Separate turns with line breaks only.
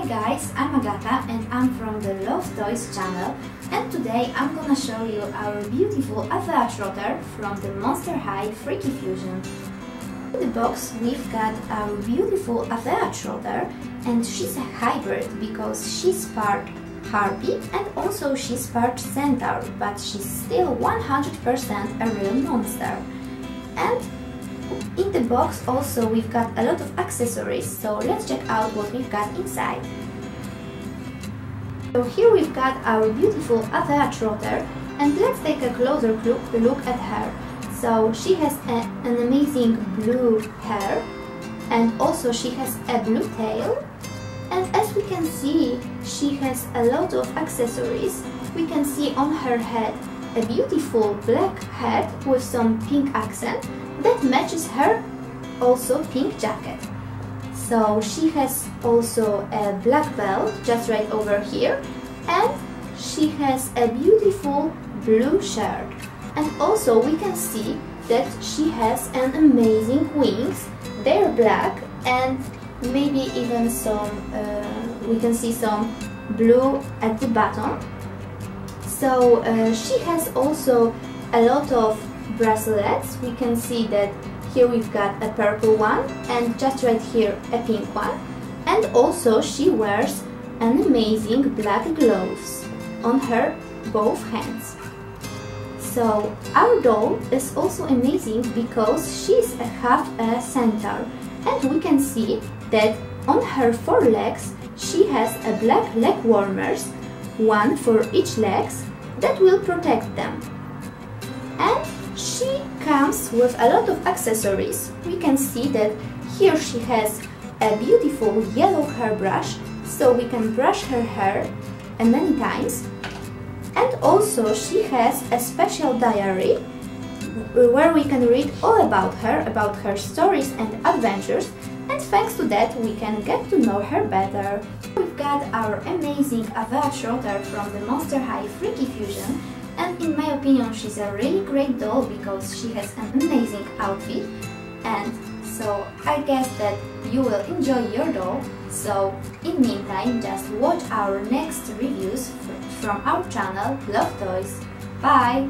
Hi guys, I'm Agata and I'm from the Love Toys channel and today I'm gonna show you our beautiful Avea Trotter from the Monster High Freaky Fusion. In the box we've got our beautiful Avea Trotter and she's a hybrid because she's part Harpy and also she's part Centaur but she's still 100% a real monster. And in the box also we've got a lot of accessories, so let's check out what we've got inside. So here we've got our beautiful Avea Trotter and let's take a closer look at her. So she has a, an amazing blue hair and also she has a blue tail and as we can see she has a lot of accessories. We can see on her head a beautiful black hat with some pink accent that matches her also pink jacket. So she has also a black belt just right over here and she has a beautiful blue shirt. And also we can see that she has an amazing wings. They're black and maybe even some uh, we can see some blue at the bottom so uh, she has also a lot of bracelets. We can see that here we've got a purple one and just right here a pink one. And also she wears an amazing black gloves on her both hands. So our doll is also amazing because she's a half a centaur and we can see that on her four legs she has a black leg warmers, one for each legs that will protect them. And she comes with a lot of accessories. We can see that here she has a beautiful yellow hairbrush, so we can brush her hair many times. And also she has a special diary where we can read all about her, about her stories and adventures and thanks to that we can get to know her better. We've our amazing Avea Trotter from the Monster High Freaky Fusion and in my opinion she's a really great doll because she has an amazing outfit and so I guess that you will enjoy your doll so in meantime just watch our next reviews from our channel Love Toys. Bye!